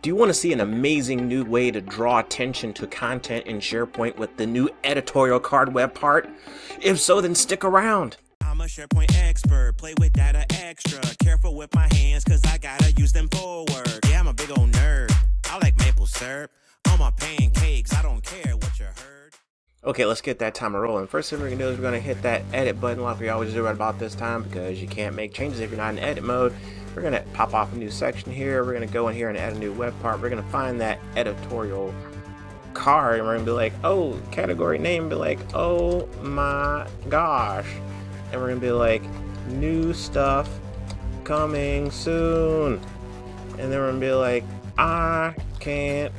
Do you want to see an amazing new way to draw attention to content in SharePoint with the new editorial card web part? If so, then stick around. I'm a SharePoint expert, play with data extra. Careful with my hands, cause I gotta use them for work. Yeah, I'm a big old nerd. I like maple syrup on my pancakes. I don't care what you heard. Okay, let's get that timer rolling. First thing we're gonna do is we're gonna hit that edit button like we always do right about this time because you can't make changes if you're not in edit mode. We're gonna pop off a new section here. We're gonna go in here and add a new web part. We're gonna find that editorial card and we're gonna be like, oh, category name, be like, oh my gosh. And we're gonna be like, new stuff coming soon. And then we're gonna be like, I can't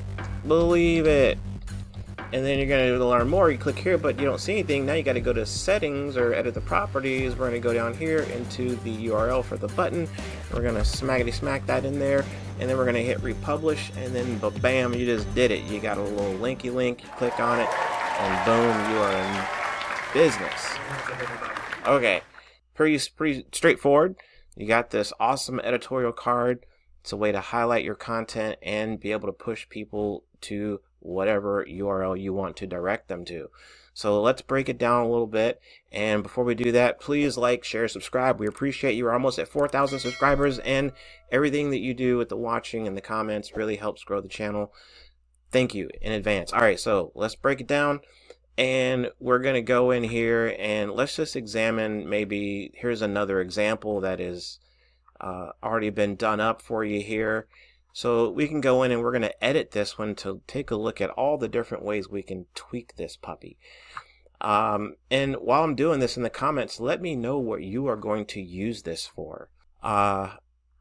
believe it and then you're going to learn more. You click here, but you don't see anything. Now you got to go to settings or edit the properties. We're going to go down here into the URL for the button. We're going to smackety smack that in there, and then we're going to hit republish, and then bam, you just did it. You got a little linky link. You click on it, and boom, you are in business. Okay, pretty pretty straightforward. You got this awesome editorial card. It's a way to highlight your content and be able to push people to whatever URL you want to direct them to. So let's break it down a little bit. And before we do that, please like, share, subscribe. We appreciate you. We're almost at 4,000 subscribers and everything that you do with the watching and the comments really helps grow the channel. Thank you in advance. All right, so let's break it down. And we're going to go in here and let's just examine maybe, here's another example that is uh, already been done up for you here. So we can go in and we're going to edit this one to take a look at all the different ways we can tweak this puppy. Um, and while I'm doing this in the comments, let me know what you are going to use this for. Uh,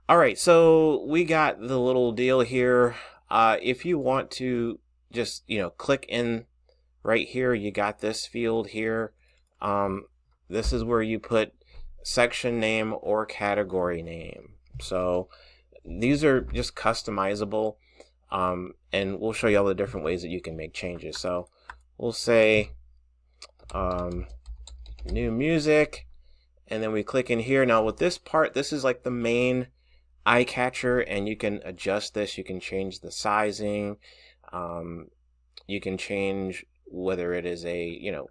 all right, so we got the little deal here. Uh, if you want to just, you know, click in right here, you got this field here. Um, this is where you put section name or category name. So these are just customizable um, and we'll show you all the different ways that you can make changes. So we'll say um, new music and then we click in here. Now with this part, this is like the main eye catcher and you can adjust this. You can change the sizing. Um, you can change whether it is a, you know,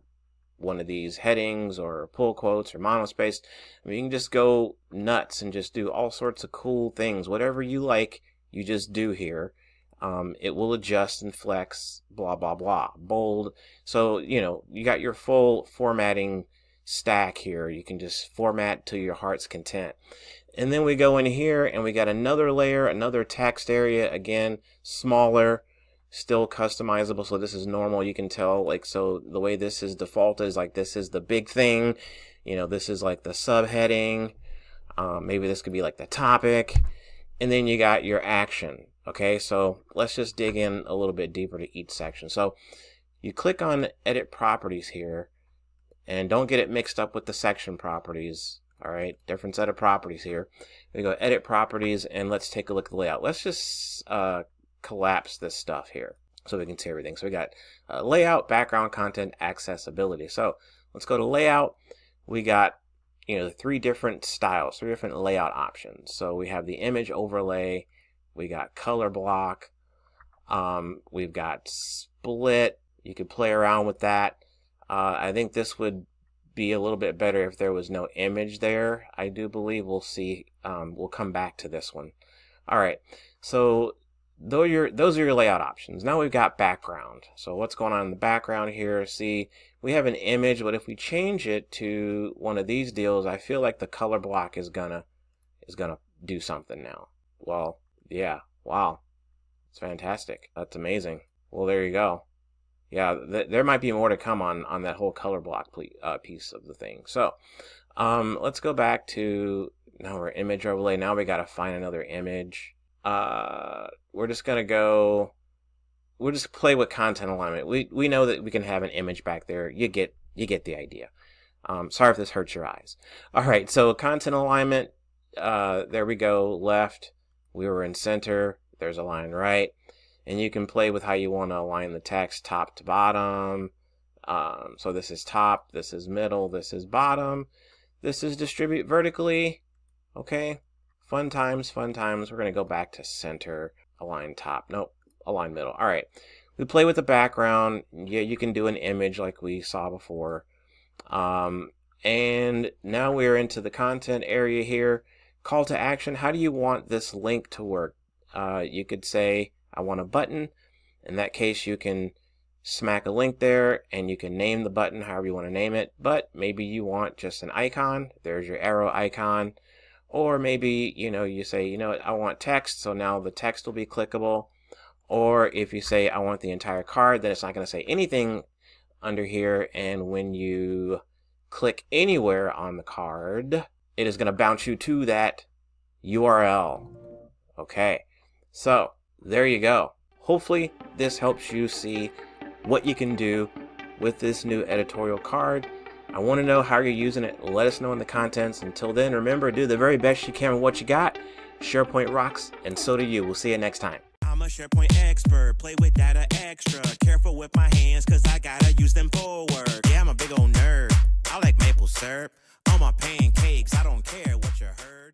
one of these headings or pull quotes or monospaced. I mean, you can just go nuts and just do all sorts of cool things. Whatever you like, you just do here. Um, it will adjust and flex, blah, blah, blah. Bold. So, you know, you got your full formatting stack here. You can just format to your heart's content. And then we go in here and we got another layer, another text area, again, smaller, still customizable so this is normal you can tell like so the way this is default is like this is the big thing you know this is like the subheading um, maybe this could be like the topic and then you got your action okay? So let's just dig in a little bit deeper to each section. So you click on edit properties here and don't get it mixed up with the section properties all right? Different set of properties here. We go edit properties and let's take a look at the layout. Let's just uh, collapse this stuff here so we can see everything. So we got uh, layout, background content, accessibility. So let's go to layout. We got you know three different styles, three different layout options. So we have the image overlay, we got color block, um, we've got split. You could play around with that. Uh, I think this would be a little bit better if there was no image there. I do believe we'll see. Um, we'll come back to this one. All right. So those are your, those are your layout options. Now we've got background. So what's going on in the background here? See, we have an image, but if we change it to one of these deals, I feel like the color block is gonna is gonna do something now. Well, yeah, wow, it's fantastic. That's amazing. Well, there you go. Yeah, th there might be more to come on on that whole color block uh, piece of the thing. So, um, let's go back to now we're image overlay. Now we got to find another image uh, we're just gonna go. We'll just play with content alignment. We we know that we can have an image back there. You get you get the idea. Um, sorry if this hurts your eyes. All right, so content alignment. Uh, there we go. Left. We were in center. There's a line right, and you can play with how you want to align the text, top to bottom. Um, so this is top. This is middle. This is bottom. This is distribute vertically. Okay. Fun times, fun times. We're going to go back to center. align top. Nope, align middle. All right. We play with the background. Yeah, you can do an image like we saw before. Um, and now we're into the content area here. Call to action. How do you want this link to work? Uh, you could say, I want a button. In that case, you can smack a link there and you can name the button however you want to name it. But maybe you want just an icon. There's your arrow icon. Or maybe, you know, you say, you know I want text. So now the text will be clickable. Or if you say, I want the entire card, then it's not going to say anything under here. And when you click anywhere on the card, it is going to bounce you to that URL. Okay, so there you go. Hopefully this helps you see what you can do with this new editorial card. I want to know how you're using it. Let us know in the contents. Until then, remember, do the very best you can with what you got. SharePoint rocks, and so do you. We'll see you next time. I'm a SharePoint expert, play with data extra. Careful with my hands, cause I gotta use them for work. Yeah, I'm a big old nerd. I like maple syrup on my pancakes. I don't care what you heard.